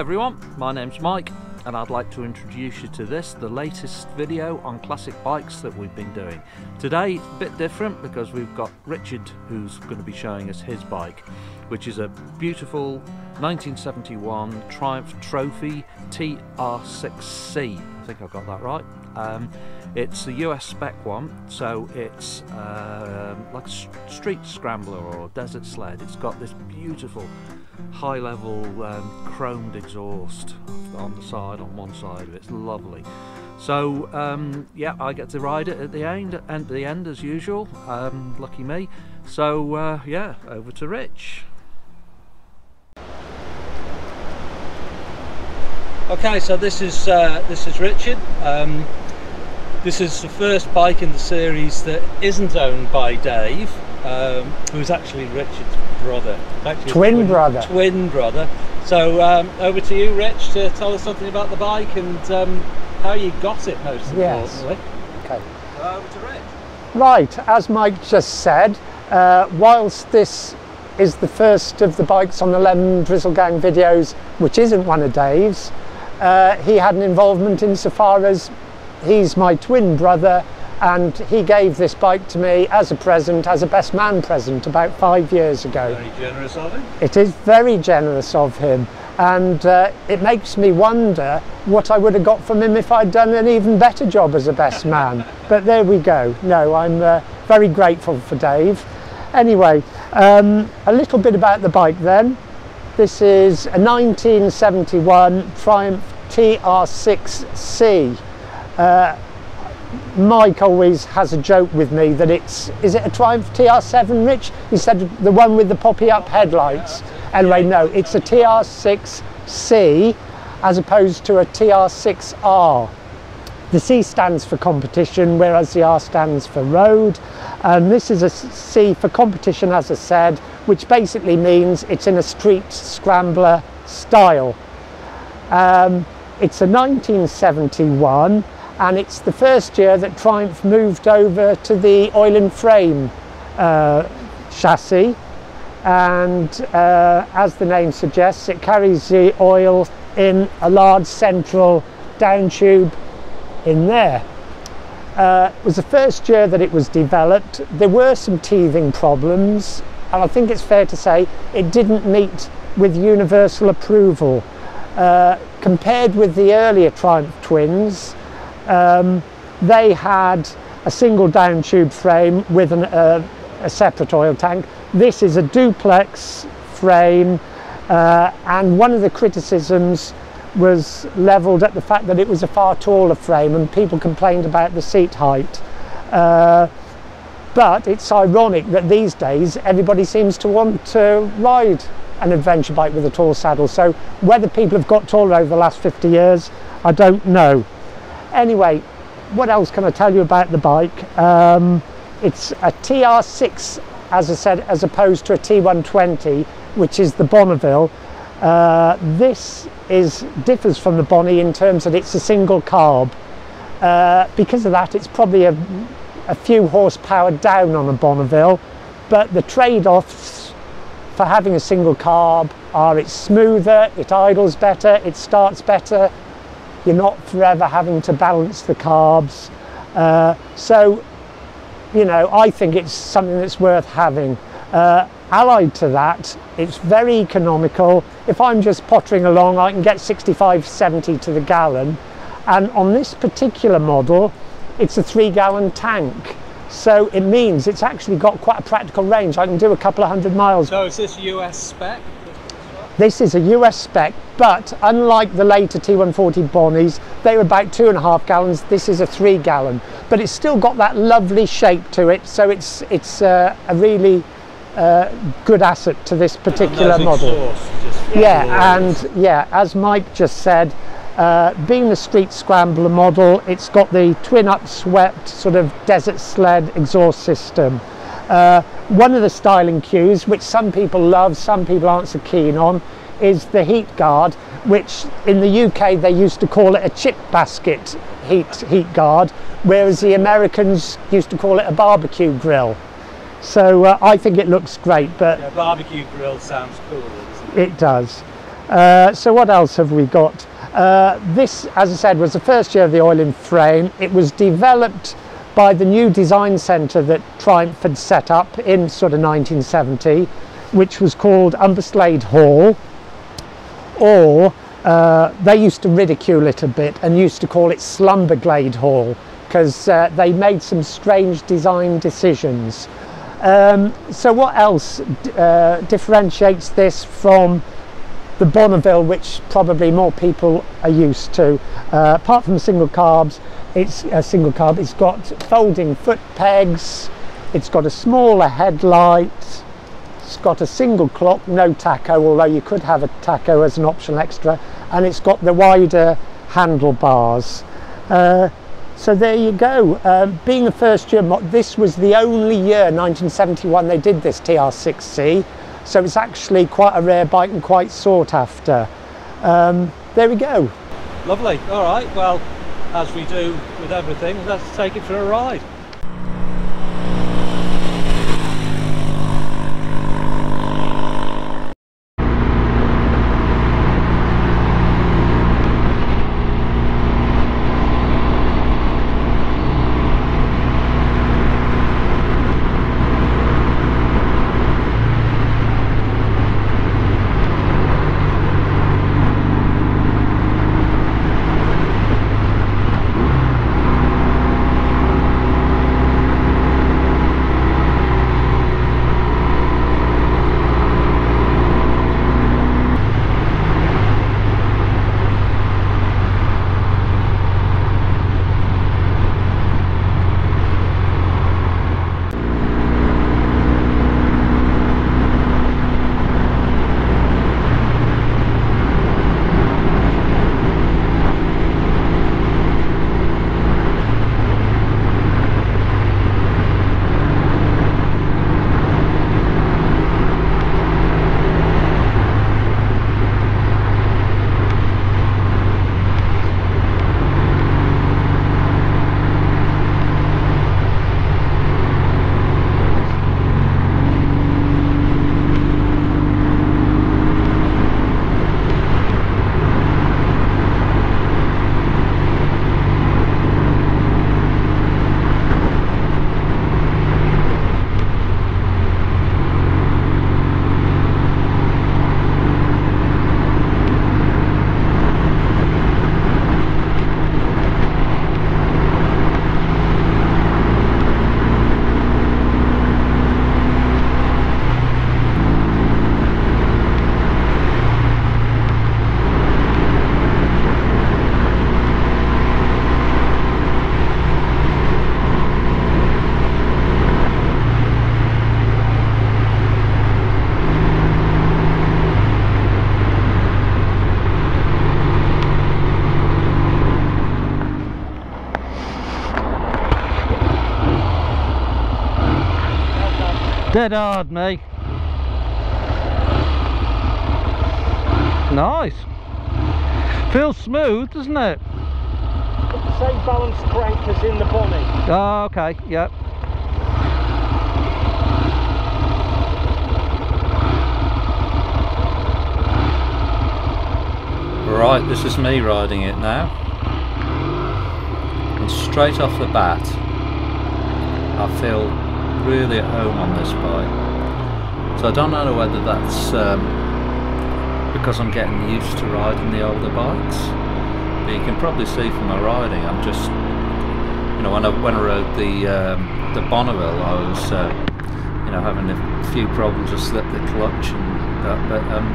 Hi everyone, my name's Mike and I'd like to introduce you to this, the latest video on classic bikes that we've been doing. Today it's a bit different because we've got Richard who's going to be showing us his bike, which is a beautiful 1971 Triumph Trophy TR6C. I think I've got that right. Um, it's a US spec one, so it's uh, like a street scrambler or desert sled. It's got this beautiful high level um, chromed exhaust on the side, on one side of it. It's lovely. So um, yeah, I get to ride it at the end, at the end as usual. Um, lucky me. So uh, yeah, over to Rich. Okay, so this is uh, this is Richard. Um, this is the first bike in the series that isn't owned by Dave, um, who's actually Richard's brother. Actually twin, twin, brother. Twin brother. So um, over to you, Rich, to tell us something about the bike and um, how you got it, most yes. importantly. Okay. So over to Rich. Right, as Mike just said, uh, whilst this is the first of the bikes on the Lemon Drizzle Gang videos, which isn't one of Dave's, uh, he had an involvement insofar as he's my twin brother and he gave this bike to me as a present, as a best man present about five years ago. Very generous of him. It is very generous of him and uh, it makes me wonder what I would have got from him if I'd done an even better job as a best man. but there we go. No, I'm uh, very grateful for Dave. Anyway, um, a little bit about the bike then. This is a 1971 Triumph TR6C. Uh, Mike always has a joke with me that it's, is it a Triumph TR7, Rich? He said the one with the poppy up headlights. Anyway, no, it's a TR6C as opposed to a TR6R. The C stands for competition, whereas the R stands for road. And this is a C for competition, as I said, which basically means it's in a street scrambler style. Um, it's a 1971 and it's the first year that Triumph moved over to the oil in frame uh, chassis and uh, as the name suggests it carries the oil in a large central down tube in there. Uh, it was the first year that it was developed. There were some teething problems and I think it's fair to say it didn't meet with universal approval. Uh, compared with the earlier Triumph twins, um, they had a single down tube frame with an, uh, a separate oil tank. This is a duplex frame uh, and one of the criticisms was levelled at the fact that it was a far taller frame and people complained about the seat height. Uh, but it's ironic that these days everybody seems to want to ride an adventure bike with a tall saddle. So whether people have got taller over the last 50 years, I don't know. Anyway, what else can I tell you about the bike? Um, it's a TR6, as I said, as opposed to a T120, which is the Bonneville. Uh, this is differs from the Bonnie in terms that it's a single carb. Uh, because of that, it's probably a, a few horsepower down on a Bonneville, but the trade-offs for having a single carb are it's smoother, it idles better, it starts better, you're not forever having to balance the carbs. Uh, so, you know, I think it's something that's worth having. Uh, allied to that, it's very economical. If I'm just pottering along, I can get 65, 70 to the gallon. And on this particular model, it's a three gallon tank. So it means it's actually got quite a practical range. I can do a couple of hundred miles. So is this US spec? This is a US spec, but unlike the later T140 Bonnies, they were about two and a half gallons. This is a three gallon, but it's still got that lovely shape to it. So it's it's uh, a really uh, good asset to this particular model. yeah, and yeah, as Mike just said, uh, being the street scrambler model, it's got the twin upswept sort of desert sled exhaust system. Uh, one of the styling cues, which some people love, some people aren't so keen on, is the heat guard, which in the UK they used to call it a chip basket heat, heat guard, whereas the Americans used to call it a barbecue grill. So uh, I think it looks great, but yeah, barbecue grill sounds cool. It? it? does. Uh, so what else have we got? Uh, this, as I said, was the first year of the oil in frame. It was developed by the new design centre that Triumph had set up in sort of 1970, which was called Umberslade Hall, or uh, they used to ridicule it a bit and used to call it Slumberslade Hall because uh, they made some strange design decisions. Um, so what else uh, differentiates this from the Bonneville, which probably more people are used to. Uh, apart from single carbs, it's a single carb. It's got folding foot pegs. It's got a smaller headlight. It's got a single clock, no tacho, although you could have a tacho as an optional extra. And it's got the wider handlebars. Uh, so there you go. Um, being a first year, this was the only year, 1971, they did this TR6C. So it's actually quite a rare bike and quite sought after. Um, there we go. Lovely. All right. Well, as we do with everything, let's take it for a ride. Dead hard, me. Nice. Feels smooth, doesn't it? the same balance crank as in the Bonnie. Oh, ah, okay, yep. Right, this is me riding it now. And straight off the bat, I feel really at home on this bike. So I don't know whether that's um, because I'm getting used to riding the older bikes. But you can probably see from my riding, I'm just, you know, when I when I rode the um, the Bonneville, I was, uh, you know, having a few problems. I slipped the clutch and that, but um,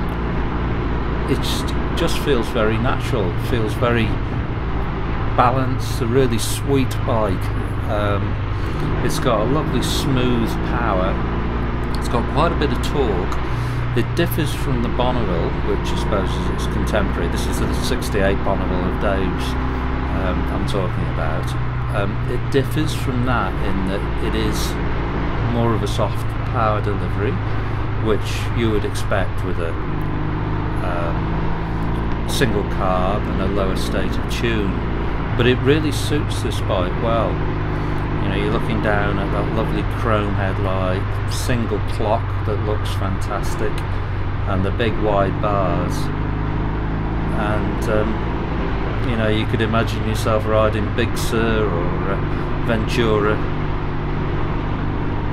it just, just feels very natural. It feels very balanced. A really sweet bike. Um, it's got a lovely smooth power. It's got quite a bit of torque. It differs from the Bonneville, which I suppose is its contemporary. This is the 68 Bonneville of Dave's um, I'm talking about. Um, it differs from that in that it is more of a soft power delivery, which you would expect with a um, single carb and a lower state of tune. But it really suits this bike well. You know, you're looking down at that lovely chrome headlight, single clock that looks fantastic, and the big wide bars. and um, you know you could imagine yourself riding Big Sur or uh, Ventura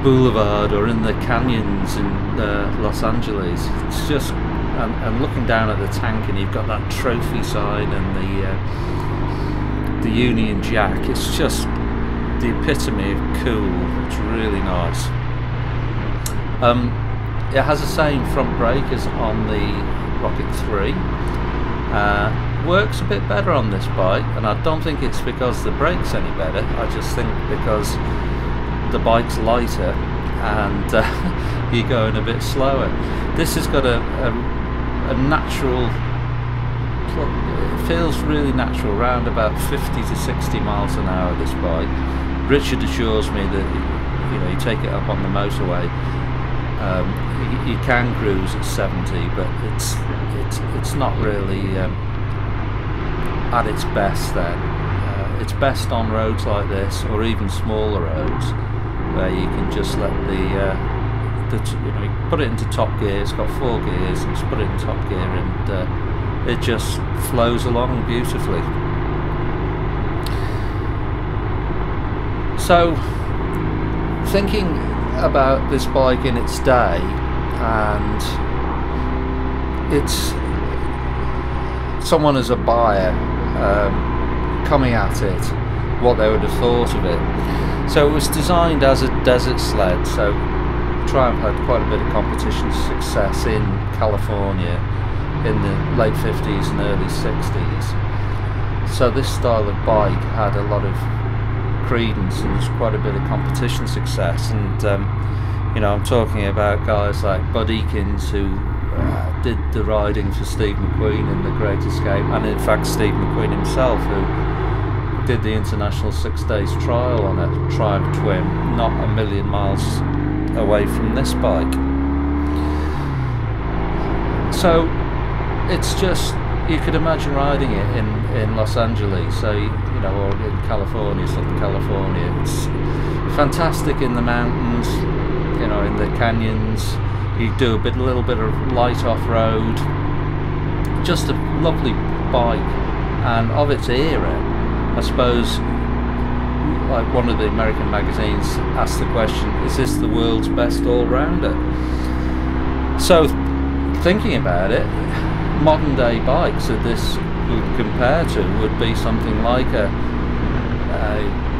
Boulevard or in the canyons in uh, Los Angeles. It's just and, and, looking down at the tank and you've got that trophy sign and the uh, the Union Jack. It's just the epitome of cool. It's really nice. Um, it has the same front brake as on the Rocket 3. Uh, works a bit better on this bike, and I don't think it's because the brake's any better. I just think because the bike's lighter and uh, you're going a bit slower. This has got a, a, a natural it feels really natural around about 50 to 60 miles an hour this bike. Richard assures me that you know you take it up on the motorway. Um, you, you, can cruise at 70 but it's it's it's not really um, at its best then. Uh, it's best on roads like this or even smaller roads where you can just let the, uh, the you know put it into top gear it's got four gears and just put it in top gear and uh, it just flows along beautifully So, thinking about this bike in its day, and it's someone as a buyer um, coming at it, what they would have thought of it. So it was designed as a desert sled. So Triumph had quite a bit of competition success in California in the late 50s and early 60s. So this style of bike had a lot of credence and there's quite a bit of competition success and um, you know I'm talking about guys like Bud Ekins who uh, did the riding for Steve McQueen in The Great Escape and in fact Steve McQueen himself who did the international six days trial on a Triumph Twin not a million miles away from this bike so it's just you could imagine riding it in, in Los Angeles, so you, you know, or in California, Southern California. It's fantastic in the mountains, you know, in the canyons. You do a bit, a little bit of light off-road. Just a lovely bike, and of its era, I suppose. Like one of the American magazines asked the question: Is this the world's best all-rounder? So, thinking about it, modern day bikes that this would compare to would be something like a, a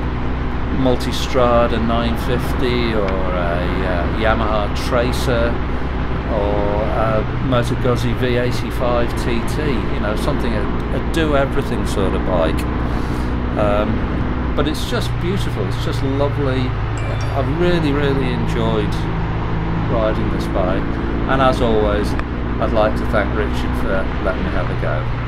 Multistrada 950 or a uh, Yamaha Tracer or a Moto Guzzi V85 TT, you know, something, a, a do-everything sort of bike. Um, but it's just beautiful, it's just lovely. I've really, really enjoyed riding this bike. And as always, I'd like to thank Richard for letting me have a go.